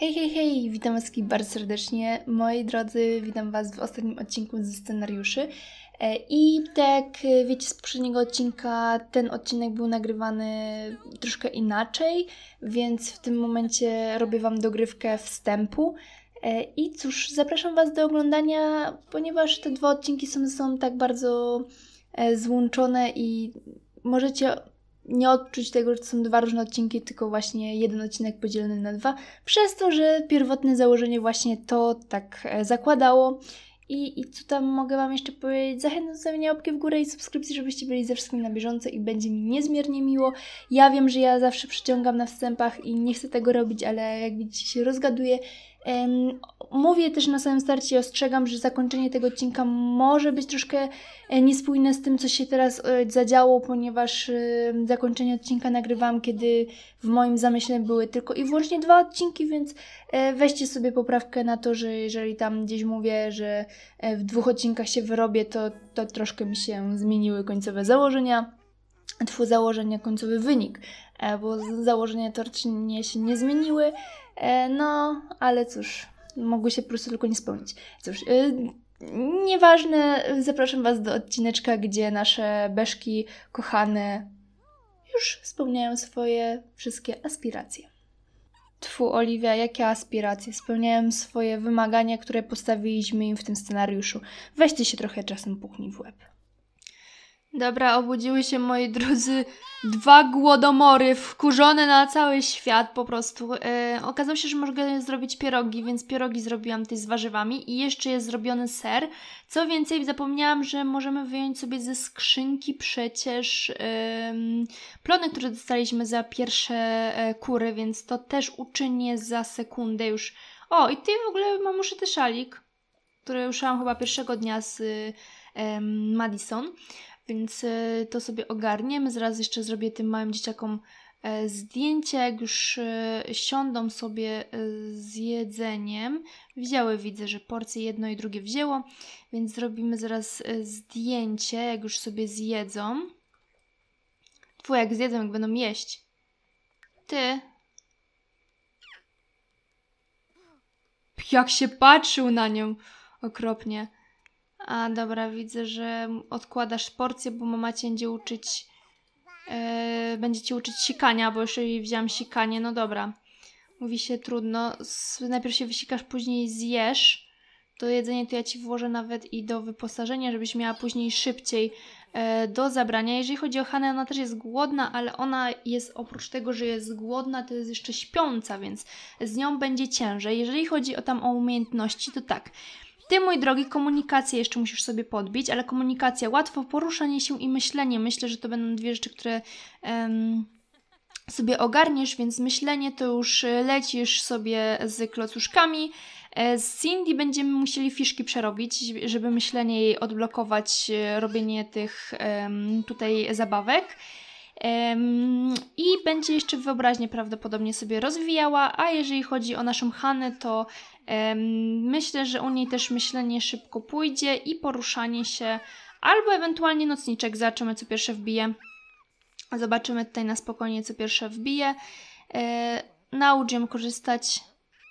Hej, hej, hej! Witam Was bardzo serdecznie. Moi drodzy, witam Was w ostatnim odcinku ze scenariuszy. E, I tak jak wiecie z poprzedniego odcinka, ten odcinek był nagrywany troszkę inaczej, więc w tym momencie robię Wam dogrywkę wstępu. E, I cóż, zapraszam Was do oglądania, ponieważ te dwa odcinki są ze sobą tak bardzo e, złączone i możecie nie odczuć tego, że to są dwa różne odcinki, tylko właśnie jeden odcinek podzielony na dwa, przez to, że pierwotne założenie właśnie to tak e, zakładało. I, I co tam mogę Wam jeszcze powiedzieć? Zachęcam do zostawienia łapki w górę i subskrypcji, żebyście byli ze wszystkim na bieżąco i będzie mi niezmiernie miło. Ja wiem, że ja zawsze przyciągam na wstępach i nie chcę tego robić, ale jak widzicie się rozgaduję. Mówię też na samym starcie i ostrzegam, że zakończenie tego odcinka może być troszkę e, niespójne z tym, co się teraz e, zadziało, ponieważ zakończenie odcinka nagrywam, kiedy w moim zamyśle były tylko i wyłącznie dwa odcinki, więc e, weźcie sobie poprawkę na to, że jeżeli tam gdzieś mówię, że w dwóch odcinkach się wyrobię, to, to troszkę mi się zmieniły końcowe założenia. Twój założenia, końcowy wynik, bo założenia teoretycznie się nie zmieniły, E, no, ale cóż, mogły się po prostu tylko nie spełnić. Cóż, e, nieważne, zapraszam Was do odcineczka, gdzie nasze beszki kochane już spełniają swoje wszystkie aspiracje. Tfu, Oliwia, jakie aspiracje? Spełniają swoje wymagania, które postawiliśmy im w tym scenariuszu. Weźcie się trochę czasem puknij w łeb. Dobra, obudziły się moi drodzy dwa głodomory wkurzone na cały świat po prostu. E, okazało się, że mogę zrobić pierogi, więc pierogi zrobiłam tutaj z warzywami i jeszcze jest zrobiony ser. Co więcej, zapomniałam, że możemy wyjąć sobie ze skrzynki przecież e, plony, które dostaliśmy za pierwsze e, kury, więc to też uczynię za sekundę już. O, i ty w ogóle mam uszyty szalik, który uszyłam chyba pierwszego dnia z Madison. Więc e, to sobie ogarniemy. Zaraz jeszcze zrobię tym małym dzieciakom e, zdjęcie, jak już e, siądą sobie z jedzeniem. Widziały, widzę, że porcje jedno i drugie wzięło, więc zrobimy zaraz zdjęcie, jak już sobie zjedzą. Twój, jak zjedzą, jak będą jeść. Ty. Jak się patrzył na nią okropnie. A dobra, widzę, że odkładasz porcję, bo mama cię będzie uczyć. Yy, będzie ci uczyć sikania, bo już jej wziąłam sikanie. No dobra. Mówi się trudno. najpierw się wysikasz, później zjesz. To jedzenie to ja ci włożę nawet i do wyposażenia, żebyś miała później szybciej e, do zabrania. Jeżeli chodzi o Hanę, ona też jest głodna, ale ona jest oprócz tego, że jest głodna, to jest jeszcze śpiąca, więc z nią będzie ciężej. Jeżeli chodzi o tam o umiejętności, to tak. Ty, mój drogi, komunikację jeszcze musisz sobie podbić, ale komunikacja, łatwo poruszanie się i myślenie. Myślę, że to będą dwie rzeczy, które um, sobie ogarniesz, więc myślenie to już lecisz sobie z klocuszkami. E, z Cindy będziemy musieli fiszki przerobić, żeby myślenie jej odblokować, e, robienie tych um, tutaj zabawek. Um, I będzie jeszcze wyobraźnię prawdopodobnie sobie rozwijała, a jeżeli chodzi o naszą Hanę, to Myślę, że u niej też myślenie szybko pójdzie i poruszanie się, albo ewentualnie nocniczek. Zobaczymy, co pierwsze wbije. Zobaczymy tutaj na spokojnie, co pierwsze wbije. E, naucz ją korzystać.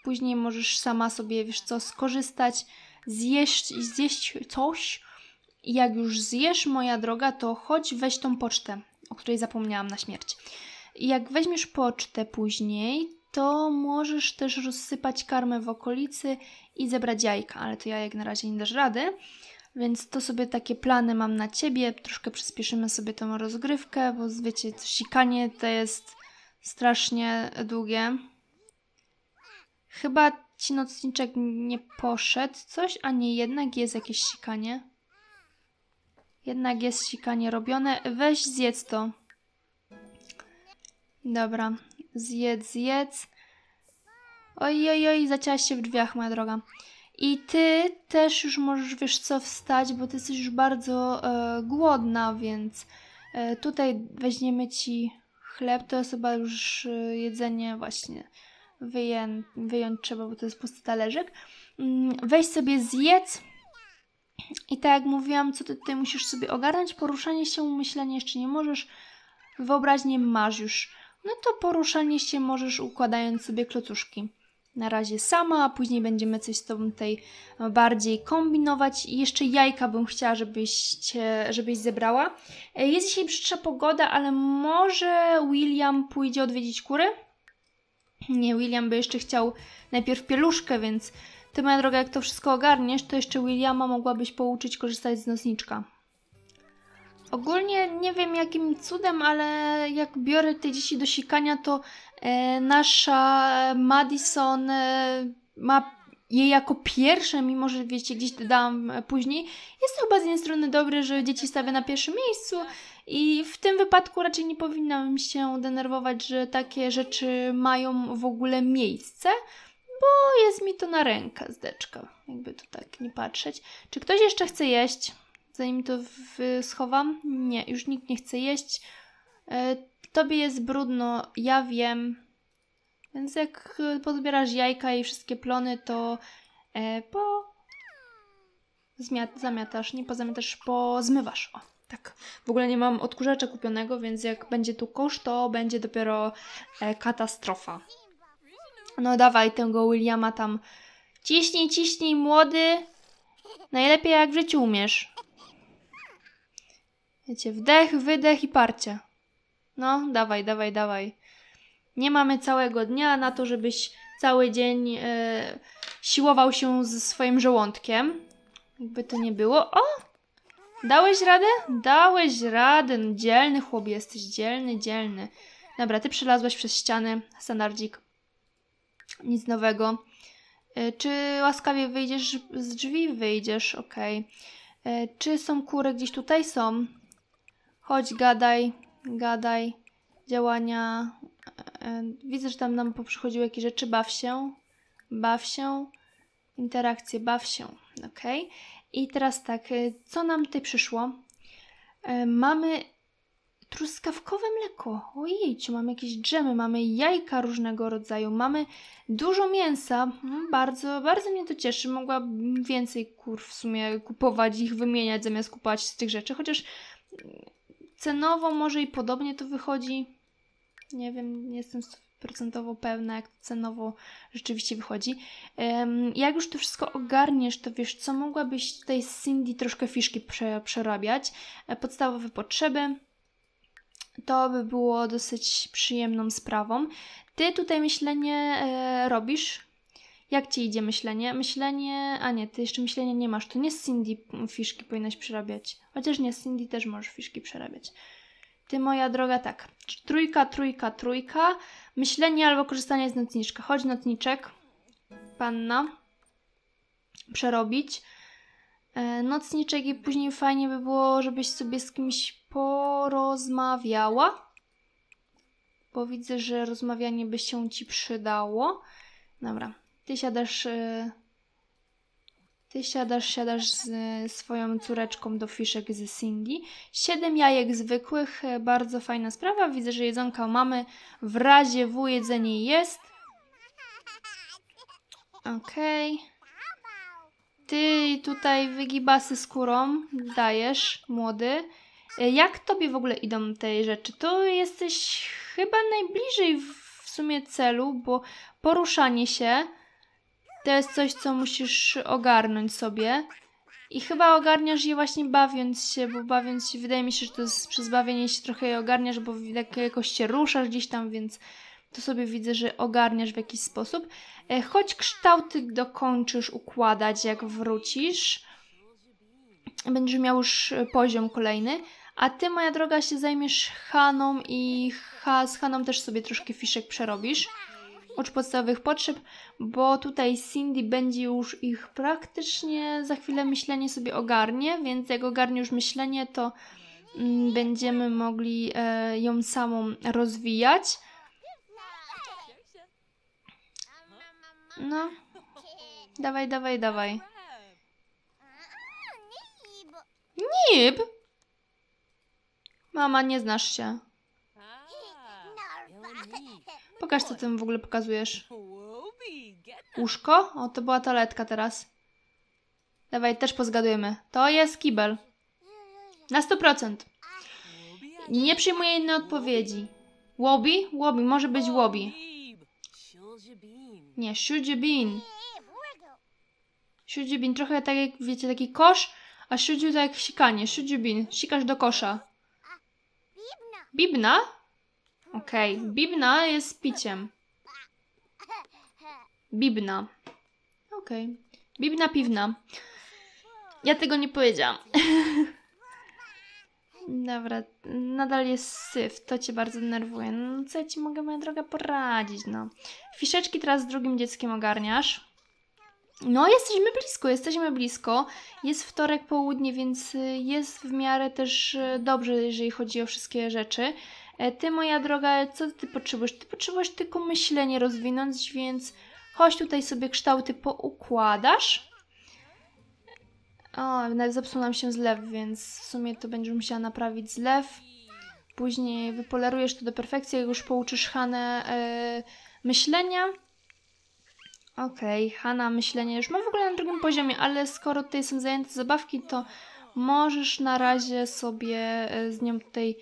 Później możesz sama sobie, wiesz co, skorzystać, zjeść, zjeść coś. Jak już zjesz, moja droga, to chodź weź tą pocztę, o której zapomniałam na śmierć. Jak weźmiesz pocztę później, to możesz też rozsypać karmę w okolicy i zebrać jajka, ale to jajek na razie nie dasz rady. Więc to sobie takie plany mam na ciebie. Troszkę przyspieszymy sobie tą rozgrywkę, bo wiecie, sikanie to jest strasznie długie. Chyba ci nocniczek nie poszedł coś, a nie jednak jest jakieś sikanie. Jednak jest sikanie robione. Weź zjedz to. Dobra, zjedz, zjedz. Oj, oj, oj, zacięłaś się w drzwiach, moja droga. I ty też już możesz, wiesz co, wstać, bo ty jesteś już bardzo e, głodna, więc e, tutaj weźmiemy ci chleb. To jest chyba już e, jedzenie właśnie wyję, wyjąć trzeba, bo to jest pusty talerzyk. Mm, weź sobie zjedz. I tak jak mówiłam, co ty tutaj musisz sobie ogarnąć? Poruszanie się, myślenie jeszcze nie możesz. Wyobraźnię masz już no to poruszanie się możesz układając sobie klocuszki. na razie sama, a później będziemy coś z Tobą tutaj bardziej kombinować. I jeszcze jajka bym chciała, żebyś, żebyś zebrała. E, jest dzisiaj brzydka pogoda, ale może William pójdzie odwiedzić kury? Nie, William by jeszcze chciał najpierw pieluszkę, więc Ty, moja droga, jak to wszystko ogarniesz, to jeszcze Williama mogłabyś pouczyć korzystać z nocniczka. Ogólnie nie wiem jakim cudem, ale jak biorę te dzieci do sikania, to e, nasza Madison e, ma je jako pierwsze, mimo że wiecie, gdzieś dodałam później. Jest to chyba z jednej strony dobre, że dzieci stawia na pierwszym miejscu i w tym wypadku raczej nie powinnam się denerwować, że takie rzeczy mają w ogóle miejsce, bo jest mi to na rękę, zdeczka, jakby to tak nie patrzeć. Czy ktoś jeszcze chce jeść? Zanim to schowam. Nie, już nikt nie chce jeść. E, tobie jest brudno, ja wiem. Więc jak pozbierasz jajka i wszystkie plony, to e, po Zmiat, zamiatasz, nie pozamiatasz, pozmywasz. O, tak. W ogóle nie mam odkurzacza kupionego, więc jak będzie tu kosz, to będzie dopiero e, katastrofa. No dawaj tego Williama tam. Ciśnij, ciśnij, młody. Najlepiej jak w życiu umiesz. Wiecie, wdech, wydech i parcie. No, dawaj, dawaj, dawaj. Nie mamy całego dnia na to, żebyś cały dzień e, siłował się ze swoim żołądkiem. Jakby to nie było. O! Dałeś radę? Dałeś radę. No, dzielny chłop jesteś, dzielny, dzielny. Dobra, ty przelazłeś przez ściany, standardzik. Nic nowego. E, czy łaskawie wyjdziesz z drzwi? Wyjdziesz, okej. Okay. E, czy są kury gdzieś tutaj? Są. Chodź, gadaj, gadaj. Działania. E, e, widzę, że tam nam poprzychodziły jakieś rzeczy. Baw się, baw się. Interakcje, baw się. Ok. I teraz tak, e, co nam tutaj przyszło? Mamy truskawkowe mleko. Ojejciu, mamy jakieś dżemy, mamy jajka różnego rodzaju, mamy dużo mięsa. Hmm, bardzo, bardzo mnie to cieszy. Mogłabym więcej kur w sumie kupować, ich wymieniać zamiast kupować z tych rzeczy, chociaż Cenowo może i podobnie to wychodzi. Nie wiem, nie jestem procentowo pewna, jak to cenowo rzeczywiście wychodzi. Jak już to wszystko ogarniesz, to wiesz, co mogłabyś tutaj z Cindy troszkę fiszki prze, przerabiać. E, podstawowe potrzeby. To by było dosyć przyjemną sprawą. Ty tutaj myślenie e, robisz, jak ci idzie myślenie? Myślenie, a nie, ty jeszcze myślenia nie masz. To nie z Cindy fiszki powinnaś przerabiać. Chociaż nie, z Cindy też możesz fiszki przerabiać. Ty, moja droga, tak. Trójka, trójka, trójka. Myślenie albo korzystanie z nocniczka. Chodź nocniczek, panna. Przerobić. E, nocniczek i później fajnie by było, żebyś sobie z kimś porozmawiała. Bo widzę, że rozmawianie by się ci przydało. Dobra, ty siadasz. Y, ty siadasz, siadasz z swoją córeczką do fiszek z Cindy. Siedem jajek zwykłych, y, bardzo fajna sprawa. Widzę, że jedzonka mamy. W razie W jedzenie jest. Okej. Okay. Ty tutaj wygibasy skórą dajesz, młody. Y, jak tobie w ogóle idą te rzeczy? To jesteś chyba najbliżej w sumie celu, bo poruszanie się to jest coś, co musisz ogarnąć sobie. I chyba ogarniasz je właśnie bawiąc się, bo bawiąc się, wydaje mi się, że to jest przez bawienie się trochę je ogarniasz, bo tak jakoś się ruszasz gdzieś tam, więc to sobie widzę, że ogarniasz w jakiś sposób. E, choć kształty dokończysz układać, jak wrócisz. Będziesz miał już poziom kolejny. A ty, moja droga, się zajmiesz Haną i ha, z Haną też sobie troszkę fiszek przerobisz ucz podstawowych potrzeb, bo tutaj Cindy będzie już ich praktycznie za chwilę myślenie sobie ogarnie, więc jak ogarnie już myślenie, to mm, będziemy mogli e, ją samą rozwijać. No. Dawaj, dawaj, dawaj. Nib! Mama, nie znasz się. Pokaż, co tym w ogóle pokazujesz. Łóżko? O, to była toaletka teraz. Dawaj, też pozgadujemy. To jest kibel. Na 100%. Nie przyjmuję innej odpowiedzi. Łobi? Łobi, może być łobi. Nie, Shujibin. Shujibin, trochę tak jak, wiecie, taki kosz, a Shuju to jak sikanie. Shujibin, sikasz do kosza. Bibna? Okej, okay. bibna jest piciem. Bibna. Okej. Okay. Bibna piwna. Ja tego nie powiedziałam. Dobra, nadal jest syf, to cię bardzo denerwuje. No co ja ci mogę, moja droga, poradzić, no. Fiszeczki teraz z drugim dzieckiem ogarniasz. No, jesteśmy blisko, jesteśmy blisko. Jest wtorek, południe, więc y, jest w miarę też y, dobrze, jeżeli chodzi o wszystkie rzeczy. E, ty, moja droga, co ty potrzebujesz? Ty potrzebujesz tylko myślenie rozwinąć, więc chodź tutaj sobie kształty poukładasz. O, nawet zepsuł nam się zlew, więc w sumie to będziesz musiała naprawić zlew. Później wypolerujesz to do perfekcji, już pouczysz Hanę e, myślenia. Okej, okay, Hanna myślenie już ma w ogóle na drugim poziomie, ale skoro tutaj są zajęte zabawki, to możesz na razie sobie e, z nią tutaj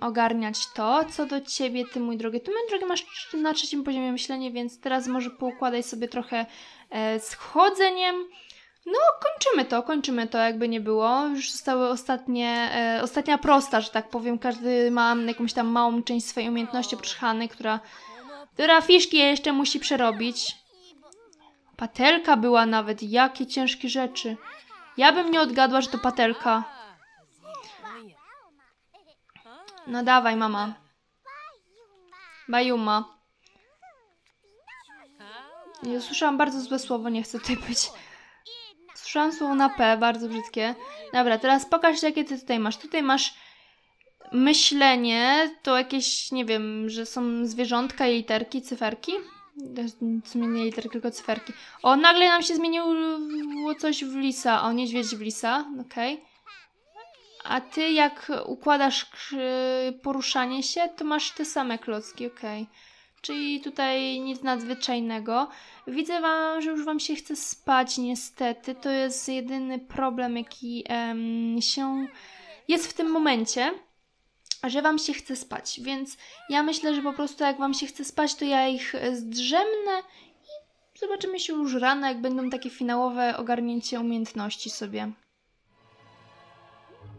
ogarniać to. Co do ciebie, ty mój drogi, ty mój drogi masz na trzecim poziomie myślenie, więc teraz może poukładaj sobie trochę e, z chodzeniem. No, kończymy to, kończymy to, jakby nie było. Już zostały ostatnie, e, ostatnia prosta, że tak powiem. Każdy ma jakąś tam małą część swojej umiejętności oprócz która, która fiszki jeszcze musi przerobić. Patelka była nawet, jakie ciężkie rzeczy. Ja bym nie odgadła, że to patelka. No dawaj, mama. Bajuma. Ja słyszałam bardzo złe słowo, nie chcę tutaj być. Słyszałam słowo na P, bardzo brzydkie. Dobra, teraz pokaż, jakie ty tutaj masz. Tutaj masz myślenie, to jakieś, nie wiem, że są zwierzątka i literki, cyferki. W sumie nie literki, tylko cyferki. O, nagle nam się zmieniło coś w lisa. O, niedźwiedź w lisa, okej. Okay. A ty jak układasz poruszanie się, to masz te same klocki. Okay. Czyli tutaj nic nadzwyczajnego. Widzę wam, że już wam się chce spać niestety. To jest jedyny problem, jaki em, się jest w tym momencie że Wam się chce spać. Więc ja myślę, że po prostu jak Wam się chce spać, to ja ich zdrzemnę i zobaczymy się już rano, jak będą takie finałowe ogarnięcie umiejętności sobie.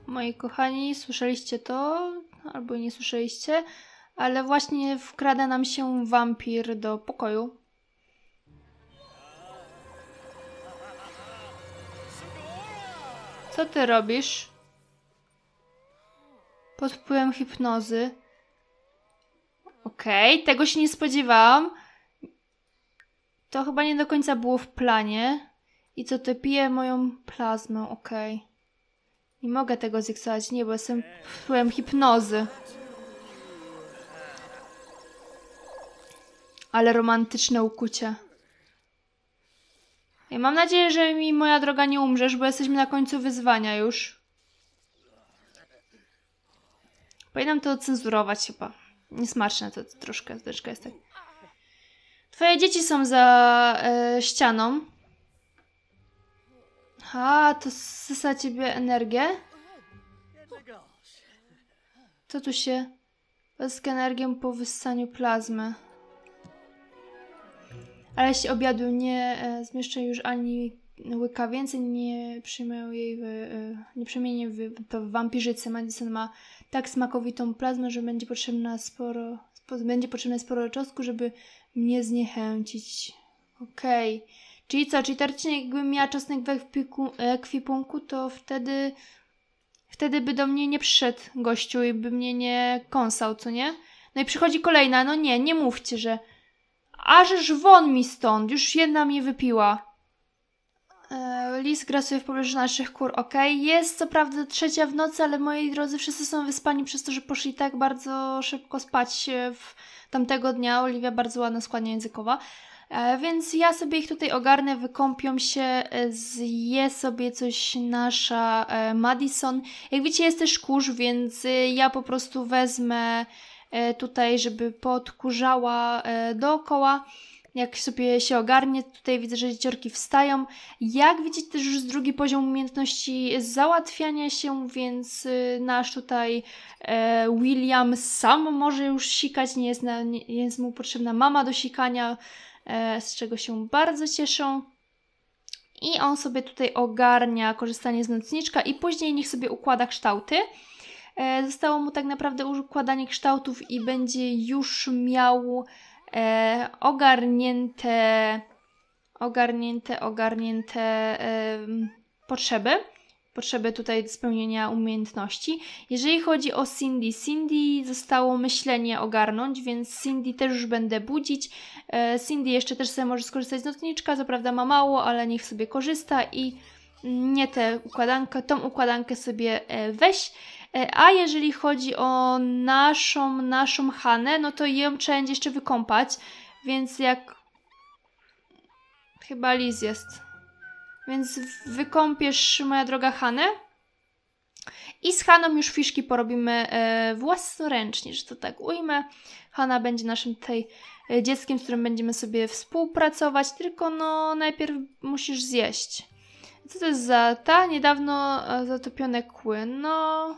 Moi kochani, słyszeliście to? Albo nie słyszeliście? Ale właśnie wkrada nam się wampir do pokoju. Co ty robisz? Pod wpływem hipnozy. Okej, okay, tego się nie spodziewałam. To chyba nie do końca było w planie. I co, ty pije moją plazmę, okej. Okay. Nie mogę tego ziksować, nie, bo jestem wpływem hipnozy. Ale romantyczne ukucie. I mam nadzieję, że mi moja droga nie umrzesz, bo jesteśmy na końcu wyzwania już. Powinnam to cenzurować chyba. Niesmaczne to troszkę, troszkę jest tak. Twoje dzieci są za e, ścianą. A, to sysa ciebie energię? Co tu się... Zyska energię po wyssaniu plazmy. Ale jeśli obiadu nie e, zmieszczę już ani łyka więcej, nie przyjmę jej w, e, nie przemienię w, w. Madison ma tak smakowitą plazmę, że będzie potrzebna sporo, będzie potrzebne sporo czosnku, żeby mnie zniechęcić. Okej. Okay. Czyli co, czyli teoretycznie jakbym miała czosnek w ekwipunku, to wtedy wtedy by do mnie nie przyszedł gościu i by mnie nie kąsał, co nie? No i przychodzi kolejna, no nie, nie mówcie, że ażeż won mi stąd, już jedna mnie wypiła. E, lis grasuje w pobliżu naszych kur, ok. Jest co prawda trzecia w nocy, ale moi drodzy, wszyscy są wyspani przez to, że poszli tak bardzo szybko spać w tamtego dnia. Oliwia bardzo ładna składnia językowa. E, więc ja sobie ich tutaj ogarnę, wykąpią się, e, zje sobie coś nasza Madison. Jak widzicie jest też kurz, więc ja po prostu wezmę tutaj, żeby podkurzała dookoła jak sobie się ogarnie. Tutaj widzę, że dzieciorki wstają. Jak widzicie też już z drugi poziom umiejętności załatwiania się, więc nasz tutaj e, William sam może już sikać, nie jest, na, nie jest mu potrzebna mama do sikania. E, z czego się bardzo cieszą. I on sobie tutaj ogarnia korzystanie z nocniczka i później niech sobie układa kształty. E, zostało mu tak naprawdę układanie kształtów i będzie już miał e, ogarnięte, ogarnięte, ogarnięte potrzeby. Potrzeby tutaj spełnienia umiejętności. Jeżeli chodzi o Cindy, Cindy zostało myślenie ogarnąć, więc Cindy też już będę budzić. E, Cindy jeszcze też sobie może skorzystać z notniczka, co prawda ma mało, ale niech sobie korzysta i nie tę układankę, tą układankę sobie e, weź. E, a jeżeli chodzi o naszą, naszą Hanę, no to ją trzeba będzie jeszcze wykąpać, więc jak... Chyba Liz jest. Więc wykąpiesz, moja droga Hanę. I z Haną już fiszki porobimy e, własnoręcznie, że to tak ujmę. Hanna będzie naszym tutaj e, dzieckiem, z którym będziemy sobie współpracować, tylko no najpierw musisz zjeść. Co to jest za ta niedawno e, zatopione kły? No...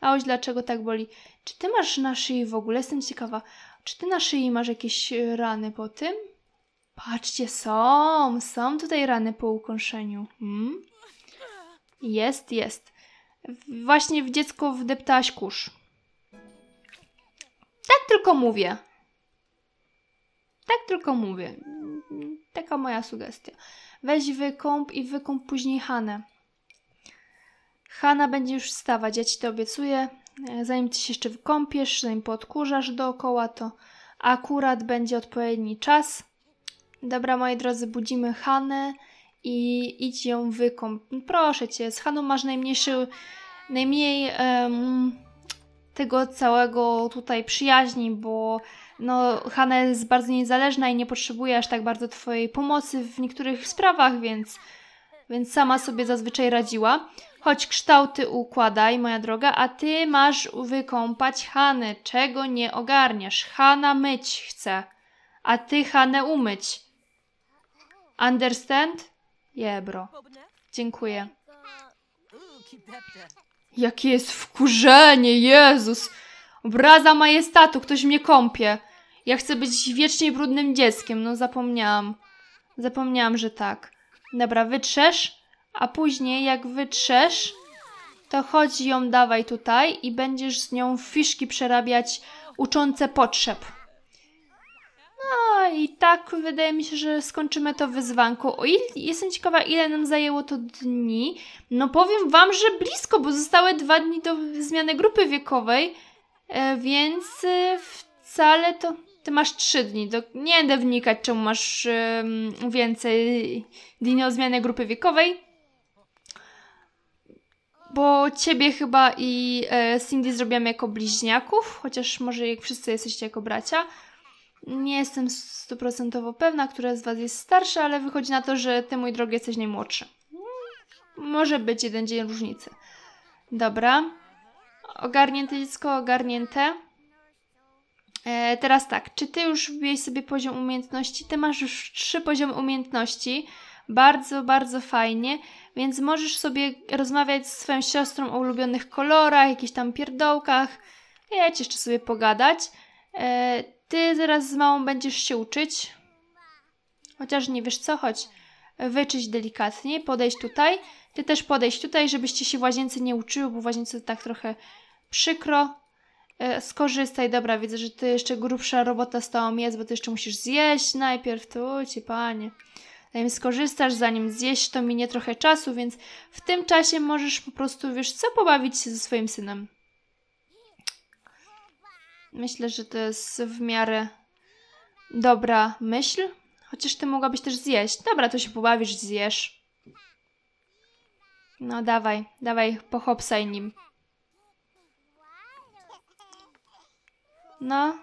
A oś dlaczego tak boli? Czy ty masz na szyi w ogóle? Jestem ciekawa. Czy ty na szyi masz jakieś rany po tym? Patrzcie, są, są tutaj rany po ukąszeniu. Hmm? Jest, jest. Właśnie w dziecko wdeptałaś kurz. Tak tylko mówię. Tak tylko mówię. Taka moja sugestia. Weź wykąp i wykąp później Hanę. Hanna będzie już wstawać, ja ci to obiecuję. Zanim ty się jeszcze wykąpiesz, zanim podkurzasz dookoła, to akurat będzie odpowiedni czas. Dobra, moi drodzy, budzimy Hanę i idź ją wykąp. Proszę cię, z Haną masz najmniejszy, najmniej um, tego całego tutaj przyjaźni, bo no, Hanna jest bardzo niezależna i nie potrzebuje aż tak bardzo twojej pomocy w niektórych sprawach, więc, więc sama sobie zazwyczaj radziła. Chodź, kształty układaj, moja droga, a ty masz wykąpać Hanę, czego nie ogarniasz. Hanna myć chce, a ty Hanę umyć. Understand? Yeah, bro. Dziękuję. Jakie jest wkurzenie, Jezus! Obraza majestatu, ktoś mnie kąpie. Ja chcę być wiecznie brudnym dzieckiem, no zapomniałam. Zapomniałam, że tak. Dobra, wytrzesz, a później jak wytrzesz, to chodź ją dawaj tutaj i będziesz z nią fiszki przerabiać uczące potrzeb. No i tak wydaje mi się, że skończymy to wyzwanko. O ile, jestem ciekawa, ile nam zajęło to dni. No powiem wam, że blisko, bo zostały dwa dni do zmiany grupy wiekowej, e, więc e, wcale to... Ty masz trzy dni. Do, nie będę wnikać, czemu masz więcej dni o zmianie grupy wiekowej. Bo ciebie chyba i e, Cindy zrobiłam jako bliźniaków, chociaż może jak wszyscy jesteście jako bracia. Nie jestem stuprocentowo pewna, która z Was jest starsza, ale wychodzi na to, że Ty, mój drogi, jesteś najmłodszy. Może być jeden dzień różnicy. Dobra. Ogarnięte dziecko, ogarnięte. E, teraz tak, czy Ty już wbiłeś sobie poziom umiejętności? Ty masz już trzy poziomy umiejętności. Bardzo, bardzo fajnie. Więc możesz sobie rozmawiać z swoją siostrą o ulubionych kolorach, jakichś tam pierdołkach. Ja jeszcze sobie pogadać. E, ty zaraz z małą będziesz się uczyć. Chociaż nie wiesz co, chodź. Wyczyść delikatnie, podejść tutaj. Ty też podejść tutaj, żebyście się w łazience nie uczyły, bo w łazience tak trochę przykro. E, skorzystaj, dobra, widzę, że ty jeszcze grubsza robota z tobą jest, bo ty jeszcze musisz zjeść najpierw. Tu ci, panie. Zanim skorzystasz, zanim zjeść, to minie trochę czasu, więc w tym czasie możesz po prostu, wiesz co, pobawić się ze swoim synem. Myślę, że to jest w miarę dobra myśl. Chociaż ty mogłabyś też zjeść. Dobra, to się pobawisz, zjesz. No dawaj, dawaj, pochopsaj nim. No.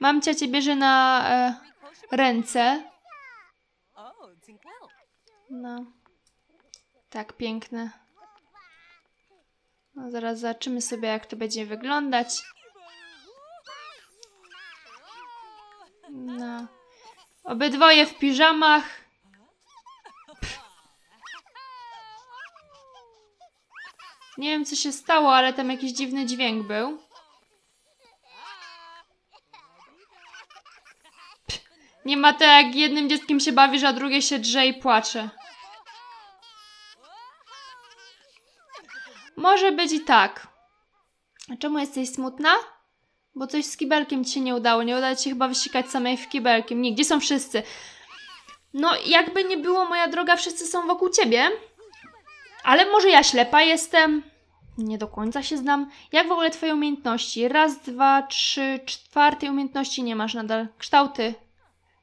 Mam cię bierze na e, ręce. No. Tak, piękne. No zaraz zobaczymy sobie, jak to będzie wyglądać. No. Obydwoje w piżamach. Nie wiem, co się stało, ale tam jakiś dziwny dźwięk był. Nie ma to jak jednym dzieckiem się bawisz, a drugie się drze i płacze. Może być i tak. A czemu jesteś smutna? Bo coś z kibelkiem ci się nie udało. Nie udało ci się chyba wysikać samej w kibelkiem. Nie, gdzie są wszyscy? No, jakby nie było, moja droga, wszyscy są wokół ciebie. Ale może ja ślepa jestem. Nie do końca się znam. Jak w ogóle twoje umiejętności? Raz, dwa, trzy, czwartej umiejętności nie masz nadal. Kształty.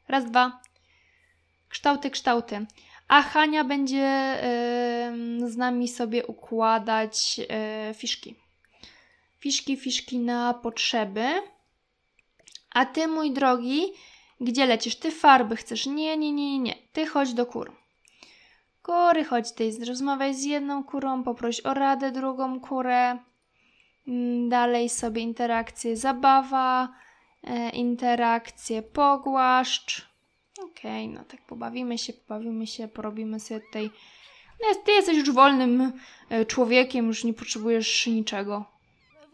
Raz, dwa. Kształty, kształty. A Hania będzie yy, z nami sobie układać yy, fiszki. Fiszki, fiszki na potrzeby. A ty, mój drogi, gdzie lecisz? Ty farby chcesz? Nie, nie, nie, nie. Ty chodź do kur. Kury, chodź ty, rozmawiaj z jedną kurą, poproś o radę drugą kurę. Mm, dalej sobie interakcje zabawa, e, interakcje pogłaszcz. Okej, okay, no tak pobawimy się, pobawimy się, porobimy sobie tutaj. No, ty jesteś już wolnym e, człowiekiem, już nie potrzebujesz niczego.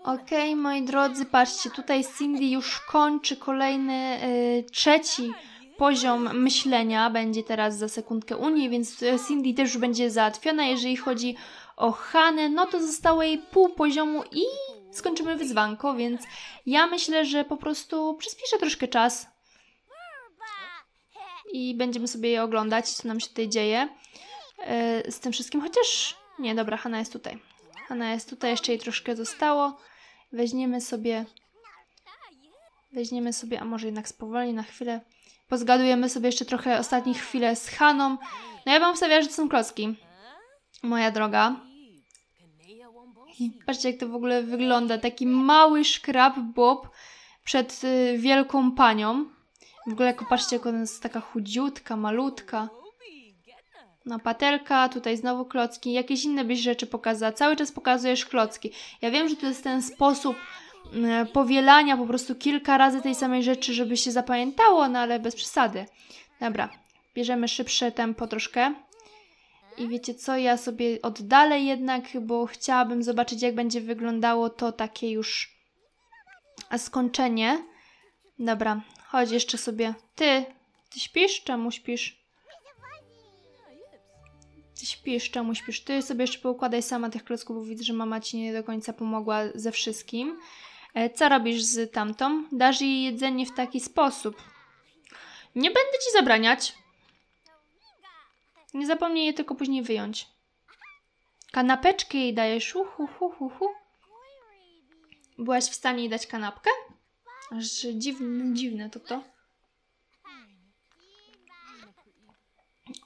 Okej, okay, moi drodzy, patrzcie, tutaj Cindy już kończy kolejny, y, trzeci poziom myślenia. Będzie teraz za sekundkę u niej, więc e, Cindy też już będzie załatwiona. Jeżeli chodzi o Hanę, no to zostało jej pół poziomu i skończymy wyzwanko, więc ja myślę, że po prostu przyspieszę troszkę czas i będziemy sobie je oglądać, co nam się tutaj dzieje yy, z tym wszystkim, chociaż nie, dobra, Hanna jest tutaj. Hanna jest tutaj, jeszcze jej troszkę zostało. Weźmiemy sobie weźmiemy sobie, a może jednak spowolni na chwilę. Pozgadujemy sobie jeszcze trochę ostatnie chwile z Haną. No ja wam wstawiam, że to są klocki. Moja droga. I patrzcie, jak to w ogóle wygląda. Taki mały szkrab Bob przed y, wielką panią. W ogóle jako patrzcie, jak ona jest taka chudziutka, malutka. No, patelka, tutaj znowu klocki. Jakieś inne byś rzeczy pokazała. Cały czas pokazujesz klocki. Ja wiem, że to jest ten sposób y, powielania po prostu kilka razy tej samej rzeczy, żeby się zapamiętało, no ale bez przesady. Dobra, bierzemy szybsze tempo troszkę. I wiecie co, ja sobie oddalę jednak, bo chciałabym zobaczyć, jak będzie wyglądało to takie już skończenie. Dobra, chodź jeszcze sobie. Ty, ty śpisz? Czemu śpisz? Ty śpisz, czemu śpisz? Ty sobie jeszcze poukładaj sama tych klocków, bo widzę, że mama ci nie do końca pomogła ze wszystkim. E, co robisz z tamtą? Dasz jej jedzenie w taki sposób. Nie będę ci zabraniać. Nie zapomnij je tylko później wyjąć. Kanapeczkę jej dajesz. Uhu, hu, hu, hu. Byłaś w stanie jej dać kanapkę? Aż dziwne, dziwne to to.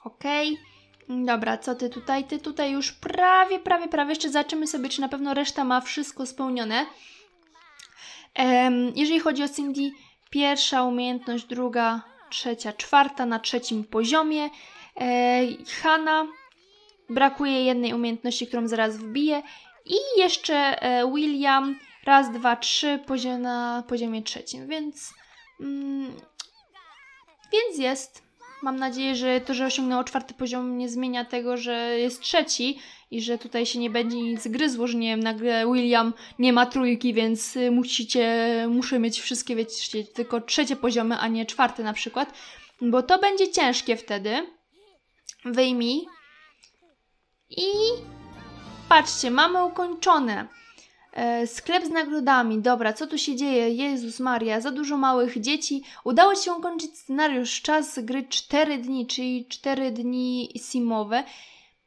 Okej. Okay. Dobra, co ty tutaj? Ty tutaj już prawie, prawie, prawie. Jeszcze zobaczymy sobie, czy na pewno reszta ma wszystko spełnione. Um, jeżeli chodzi o Cindy, pierwsza umiejętność, druga, trzecia, czwarta na trzecim poziomie. E, Hanna brakuje jednej umiejętności, którą zaraz wbiję. I jeszcze e, William raz, dwa, trzy poziom na poziomie trzecim, więc mm, więc jest. Mam nadzieję, że to, że osiągnęło czwarty poziom nie zmienia tego, że jest trzeci i że tutaj się nie będzie nic gryzło, że nie wiem, nagle William nie ma trójki, więc musicie, muszę mieć wszystkie, wiecie, tylko trzecie poziomy, a nie czwarte na przykład, bo to będzie ciężkie wtedy. Wyjmij. I patrzcie, mamy ukończone. E, sklep z nagrodami. Dobra, co tu się dzieje? Jezus Maria, za dużo małych dzieci. Udało się ukończyć scenariusz. Czas gry 4 dni, czyli 4 dni simowe.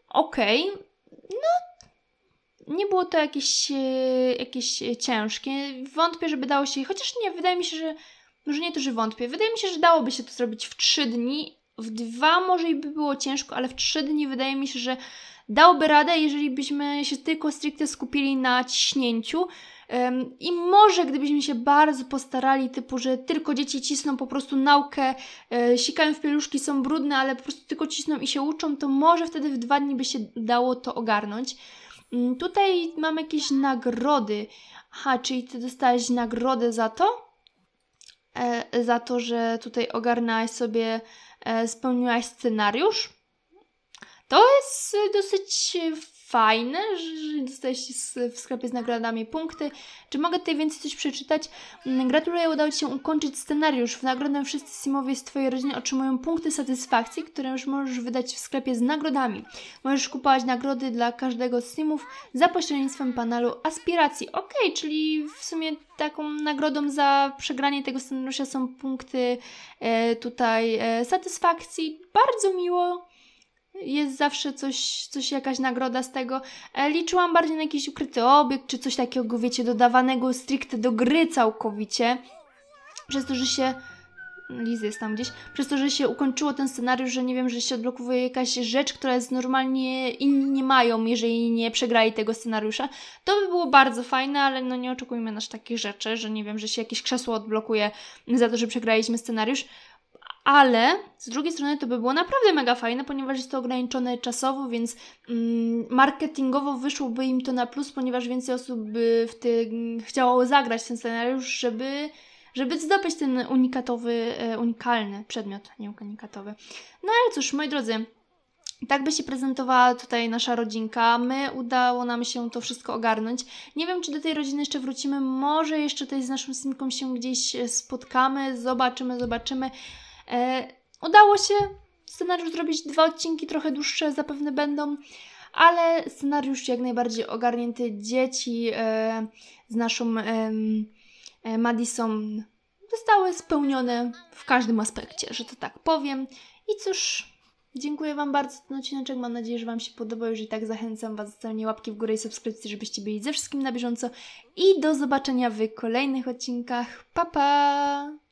Okej. Okay. No, nie było to jakieś, e, jakieś ciężkie. Wątpię, żeby dało się. Chociaż nie, wydaje mi się, że. Może nie to, że wątpię. Wydaje mi się, że dałoby się to zrobić w 3 dni. W dwa może i by było ciężko, ale w 3 dni wydaje mi się, że dałoby radę, jeżeli byśmy się tylko stricte skupili na ciśnięciu. I może gdybyśmy się bardzo postarali, typu, że tylko dzieci cisną po prostu naukę, e, sikają w pieluszki, są brudne, ale po prostu tylko cisną i się uczą, to może wtedy w dwa dni by się dało to ogarnąć. Mm, tutaj mam jakieś nagrody. Aha, czyli ty dostałeś nagrodę za to? E, za to, że tutaj ogarnęłaś sobie, spełniłaś scenariusz? To jest y, dosyć fajne, że dostajecie w sklepie z nagrodami punkty. Czy mogę tutaj więcej coś przeczytać? Mm, gratuluję, udało Ci się ukończyć scenariusz. W nagrodę wszyscy Simowie z Twojej rodziny otrzymują punkty satysfakcji, które już możesz wydać w sklepie z nagrodami. Możesz kupować nagrody dla każdego z Simów za pośrednictwem panelu aspiracji. Ok, czyli w sumie taką nagrodą za przegranie tego scenariusza są punkty e, tutaj e, satysfakcji. Bardzo miło jest zawsze coś, coś jakaś nagroda z tego. E, liczyłam bardziej na jakiś ukryty obiekt, czy coś takiego, wiecie, dodawanego stricte do gry całkowicie. Przez to, że się... Lizy jest tam gdzieś. Przez to, że się ukończyło ten scenariusz, że nie wiem, że się odblokowuje jakaś rzecz, która jest normalnie inni nie mają, jeżeli nie przegrali tego scenariusza. To by było bardzo fajne, ale no nie oczekujmy nasz takich rzeczy, że nie wiem, że się jakieś krzesło odblokuje za to, że przegraliśmy scenariusz ale z drugiej strony to by było naprawdę mega fajne, ponieważ jest to ograniczone czasowo, więc mm, marketingowo wyszłoby im to na plus, ponieważ więcej osób by w tym chciało zagrać ten scenariusz, żeby, żeby zdobyć ten unikatowy, e, unikalny przedmiot, nie unikatowy. No ale cóż, moi drodzy, tak by się prezentowała tutaj nasza rodzinka. My udało nam się to wszystko ogarnąć. Nie wiem, czy do tej rodziny jeszcze wrócimy. Może jeszcze tutaj z naszą synką się gdzieś spotkamy. Zobaczymy, zobaczymy. E, udało się scenariusz zrobić, dwa odcinki trochę dłuższe zapewne będą, ale scenariusz jak najbardziej ogarnięty. Dzieci e, z naszą e, Madison zostały spełnione w każdym aspekcie, że to tak powiem. I cóż, dziękuję Wam bardzo za ten odcinek. Mam nadzieję, że Wam się podobał. Jeżeli tak, zachęcam Was do zostawienia łapki w górę i subskrypcji, żebyście byli ze wszystkim na bieżąco. I do zobaczenia w kolejnych odcinkach. Pa, pa!